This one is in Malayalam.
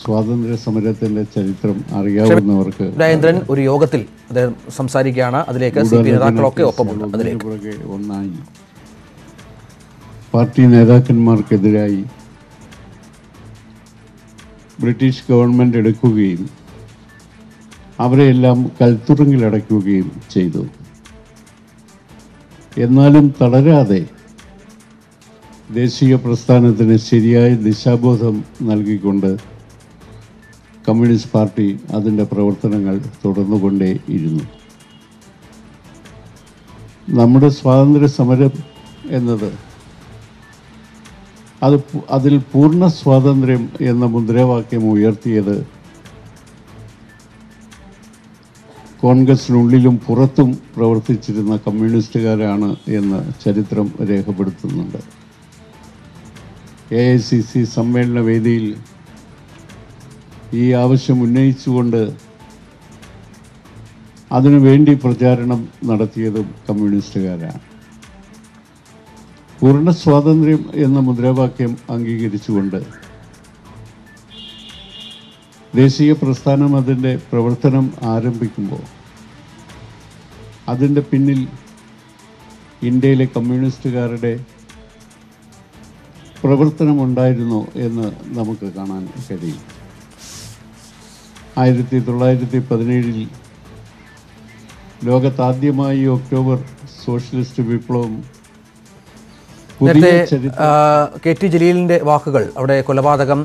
സ്വാതന്ത്ര്യ സമരത്തിന്റെ ചരിത്രം അറിയാവുന്നവർക്ക് രാജേന്ദ്രൻ ഒരു യോഗത്തിൽ അദ്ദേഹം സംസാരിക്കുകയാണ്. അതിലേക്ക് സി പി നേതാക്കളൊക്കെ ഒപ്പമുണ്ട്. അതിലേക്ക്. ഒന്നായി. പാർട്ടി നേതാക്കന്മാർക്കെതിരായി ബ്രിട്ടീഷ് ഗവൺമെന്റ് എടുക്കുകയും അവരെയെല്ലാം കൽത്തുറുങ്കിലടയ്ക്കുകയും ചെയ്തു. എന്നാലും തളരാതെ ദേശീയ പ്രസ്ഥാനത്തിന് ശരിയായ ദിശാബോധം നൽകിക്കൊണ്ട് കമ്മ്യൂണിസ്റ്റ് പാർട്ടി അതിന്റെ പ്രവർത്തനങ്ങൾ തുടർന്നുകൊണ്ടേയിരുന്നു നമ്മുടെ സ്വാതന്ത്ര്യ സമരം എന്നത് അത് അതിൽ പൂർണ സ്വാതന്ത്ര്യം എന്ന മുദ്രാവാക്യം ഉയർത്തിയത് കോൺഗ്രസിനുള്ളിലും പുറത്തും പ്രവർത്തിച്ചിരുന്ന കമ്മ്യൂണിസ്റ്റുകാരാണ് എന്ന് ചരിത്രം രേഖപ്പെടുത്തുന്നുണ്ട്. എ ഐ സി സി സമ്മേളന വേദിയിൽ ഈ ആവശ്യം ഉന്നയിച്ചുകൊണ്ട് അതിനുവേണ്ടി പ്രചാരണം നടത്തിയതും കമ്മ്യൂണിസ്റ്റുകാരാണ്. പൂർണ സ്വാതന്ത്ര്യം എന്ന മുദ്രാവാക്യം അംഗീകരിച്ചുകൊണ്ട് ദേശീയ പ്രസ്ഥാനം അതിന്റെ പ്രവർത്തനം ആരംഭിക്കുമ്പോൾ അതിന്റെ പിന്നിൽ ഇന്ത്യയിലെ കമ്മ്യൂണിസ്റ്റുകാരുടെ പ്രവർത്തനമുണ്ടായിരുന്നു എന്ന് നമുക്ക് കാണാൻ കഴിയും. ആയിരത്തി തൊള്ളായിരത്തി പതിനേഴിൽ ലോകത്താദ്യമായി ഒക്ടോബർ സോഷ്യലിസ്റ്റ് വിപ്ലവം നേരത്തെ കെ ടി ജലീലിന്റെ വാക്കുകൾ അവിടെ കൊലപാതകം